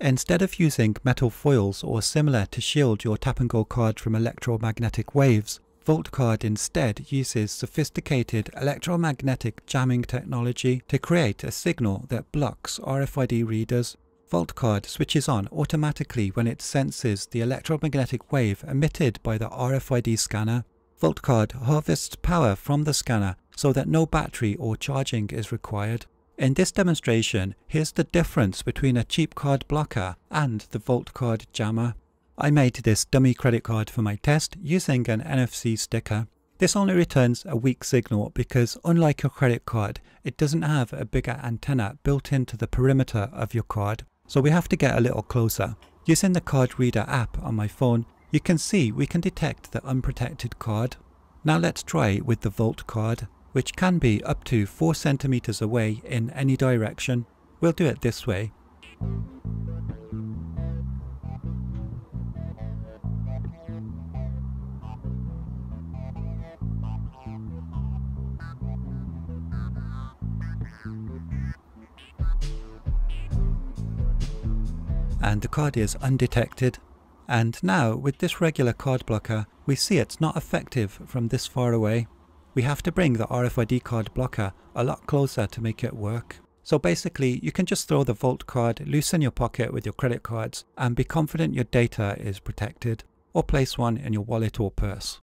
Instead of using metal foils or similar to shield your tap and go card from electromagnetic waves, Vaultcard instead uses sophisticated electromagnetic jamming technology to create a signal that blocks RFID readers. Vaultcard switches on automatically when it senses the electromagnetic wave emitted by the RFID scanner. Vaultcard harvests power from the scanner so that no battery or charging is required. In this demonstration, here's the difference between a cheap card blocker and the Vault card jammer. I made this dummy credit card for my test using an NFC sticker. This only returns a weak signal because unlike your credit card, it doesn't have a bigger antenna built into the perimeter of your card. So we have to get a little closer. Using the card reader app on my phone, you can see we can detect the unprotected card. Now let's try with the Vault card, which can be up to 4 centimeters away in any direction. We'll do it this way. and the card is undetected. And now with this regular card blocker, we see it's not effective from this far away. We have to bring the RFID card blocker a lot closer to make it work. So basically, you can just throw the Vault card loose in your pocket with your credit cards and be confident your data is protected, or place one in your wallet or purse.